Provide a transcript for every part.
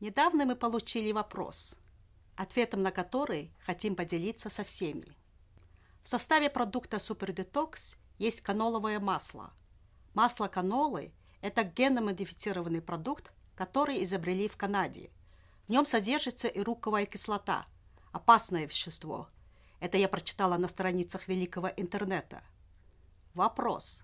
Недавно мы получили вопрос, ответом на который хотим поделиться со всеми. В составе продукта Супердетокс есть каноловое масло. Масло канолы – это генно-модифицированный продукт, который изобрели в Канаде. В нем содержится и руковая кислота – опасное вещество. Это я прочитала на страницах великого интернета. Вопрос.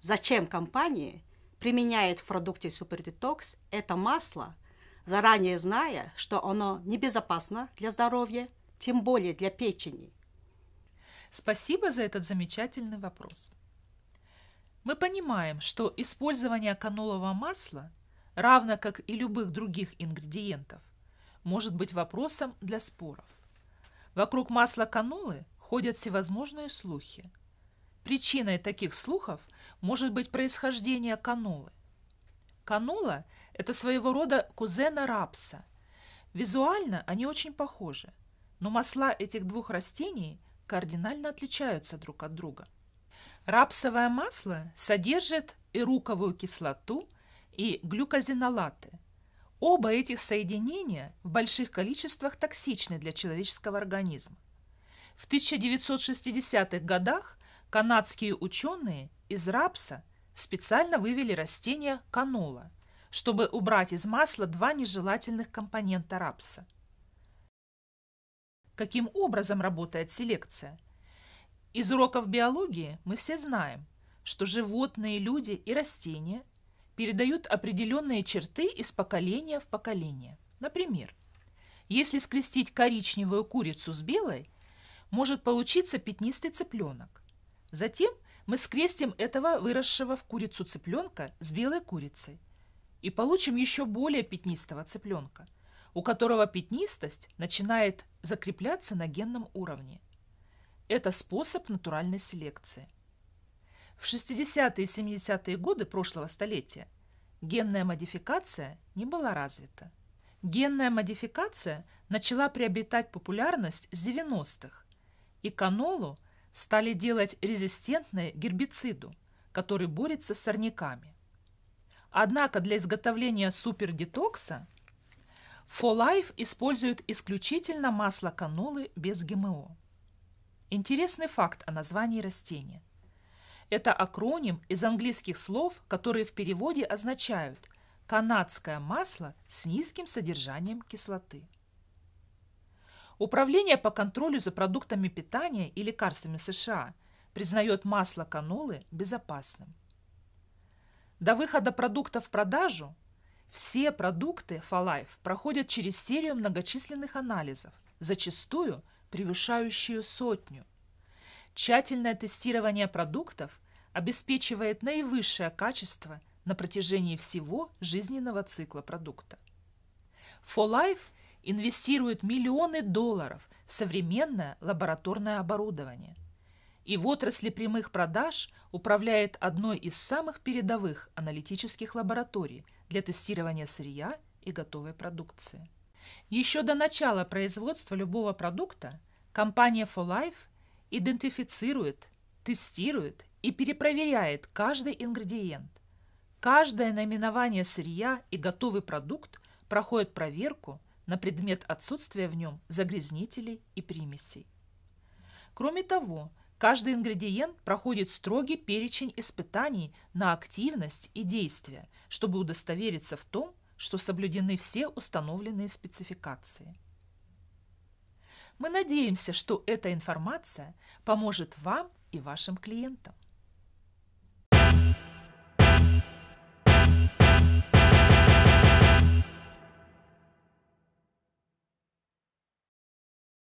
Зачем компания применяет в продукте Супердетокс это масло – заранее зная, что оно небезопасно для здоровья, тем более для печени. Спасибо за этот замечательный вопрос. Мы понимаем, что использование канолового масла, равно как и любых других ингредиентов, может быть вопросом для споров. Вокруг масла канолы ходят всевозможные слухи. Причиной таких слухов может быть происхождение канолы. Канола – это своего рода кузена рапса. Визуально они очень похожи, но масла этих двух растений кардинально отличаются друг от друга. Рапсовое масло содержит ируковую кислоту и глюкозинолаты. Оба этих соединения в больших количествах токсичны для человеческого организма. В 1960-х годах канадские ученые из рапса специально вывели растение канола, чтобы убрать из масла два нежелательных компонента рапса. Каким образом работает селекция? Из уроков биологии мы все знаем, что животные, люди и растения передают определенные черты из поколения в поколение. Например, если скрестить коричневую курицу с белой, может получиться пятнистый цыпленок. Затем – мы скрестим этого выросшего в курицу цыпленка с белой курицей и получим еще более пятнистого цыпленка, у которого пятнистость начинает закрепляться на генном уровне. Это способ натуральной селекции. В 60-е и 70-е годы прошлого столетия генная модификация не была развита. Генная модификация начала приобретать популярность с 90-х, и канолу – стали делать резистентной гербициду, который борется с сорняками. Однако для изготовления супердетокса Фолайф использует исключительно масло канолы без ГМО. Интересный факт о названии растения. Это акроним из английских слов, которые в переводе означают «канадское масло с низким содержанием кислоты». Управление по контролю за продуктами питания и лекарствами США признает масло канолы безопасным. До выхода продукта в продажу все продукты Falife проходят через серию многочисленных анализов, зачастую превышающую сотню. Тщательное тестирование продуктов обеспечивает наивысшее качество на протяжении всего жизненного цикла продукта. For Life инвестирует миллионы долларов в современное лабораторное оборудование. И в отрасли прямых продаж управляет одной из самых передовых аналитических лабораторий для тестирования сырья и готовой продукции. Еще до начала производства любого продукта компания For Life идентифицирует, тестирует и перепроверяет каждый ингредиент. Каждое наименование сырья и готовый продукт проходит проверку на предмет отсутствия в нем загрязнителей и примесей. Кроме того, каждый ингредиент проходит строгий перечень испытаний на активность и действие, чтобы удостовериться в том, что соблюдены все установленные спецификации. Мы надеемся, что эта информация поможет вам и вашим клиентам.